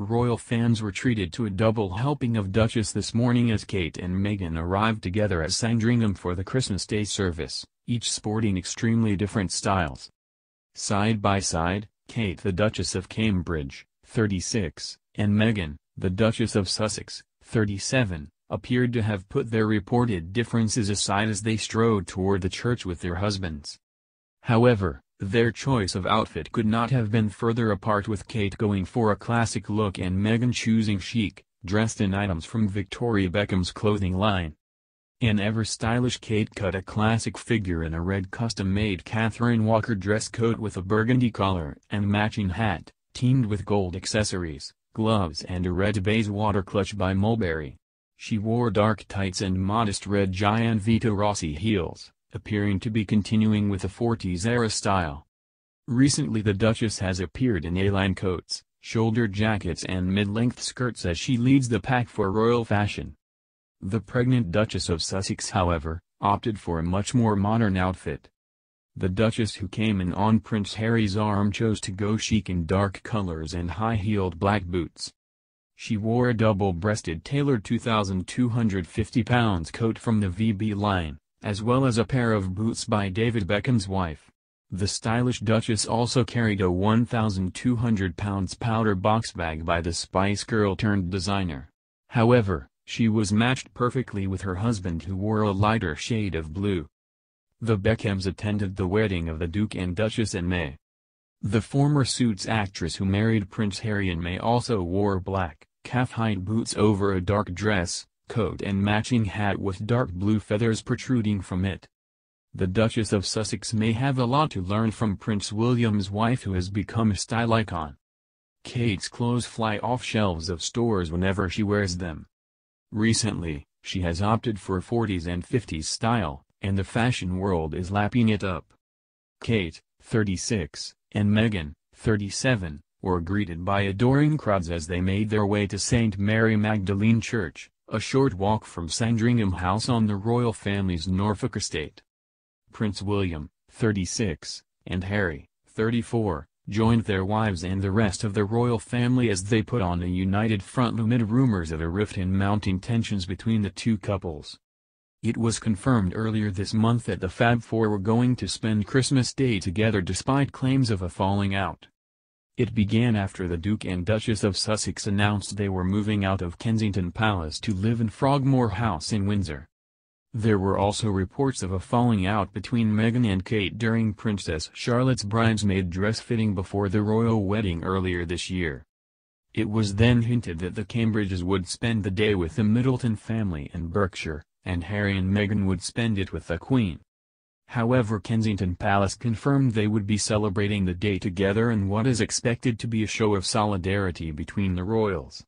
Royal fans were treated to a double helping of Duchess this morning as Kate and Meghan arrived together at Sandringham for the Christmas Day service, each sporting extremely different styles. Side by side, Kate the Duchess of Cambridge, 36, and Meghan, the Duchess of Sussex, 37, appeared to have put their reported differences aside as they strode toward the church with their husbands. However, their choice of outfit could not have been further apart with Kate going for a classic look and Meghan choosing chic, dressed in items from Victoria Beckham's clothing line. An ever-stylish Kate cut a classic figure in a red custom-made Catherine Walker dress coat with a burgundy collar and matching hat, teamed with gold accessories, gloves and a red water clutch by Mulberry. She wore dark tights and modest red Gianvito Rossi heels appearing to be continuing with the 40s-era style. Recently the Duchess has appeared in A-line coats, shoulder jackets and mid-length skirts as she leads the pack for royal fashion. The pregnant Duchess of Sussex however, opted for a much more modern outfit. The Duchess who came in on Prince Harry's arm chose to go chic in dark colors and high-heeled black boots. She wore a double-breasted tailored 2,250 pounds coat from the VB line, as well as a pair of boots by David Beckham's wife. The stylish Duchess also carried a 1,200 pounds powder box bag by the Spice Girl turned designer. However, she was matched perfectly with her husband who wore a lighter shade of blue. The Beckhams attended the wedding of the Duke and Duchess in May. The former Suits actress who married Prince Harry in May also wore black, calf-high boots over a dark dress, coat and matching hat with dark blue feathers protruding from it. The Duchess of Sussex may have a lot to learn from Prince William's wife who has become a style icon. Kate's clothes fly off shelves of stores whenever she wears them. Recently, she has opted for 40s and 50s style, and the fashion world is lapping it up. Kate, 36, and Meghan, 37, were greeted by adoring crowds as they made their way to St. Mary Magdalene Church, a short walk from Sandringham House on the royal family's Norfolk estate. Prince William, 36, and Harry, 34, joined their wives and the rest of the royal family as they put on a united front amid rumors of a rift and mounting tensions between the two couples. It was confirmed earlier this month that the Fab Four were going to spend Christmas Day together despite claims of a falling out. It began after the Duke and Duchess of Sussex announced they were moving out of Kensington Palace to live in Frogmore House in Windsor. There were also reports of a falling out between Meghan and Kate during Princess Charlotte's bridesmaid dress fitting before the royal wedding earlier this year. It was then hinted that the Cambridges would spend the day with the Middleton family in Berkshire, and Harry and Meghan would spend it with the Queen. However Kensington Palace confirmed they would be celebrating the day together in what is expected to be a show of solidarity between the royals.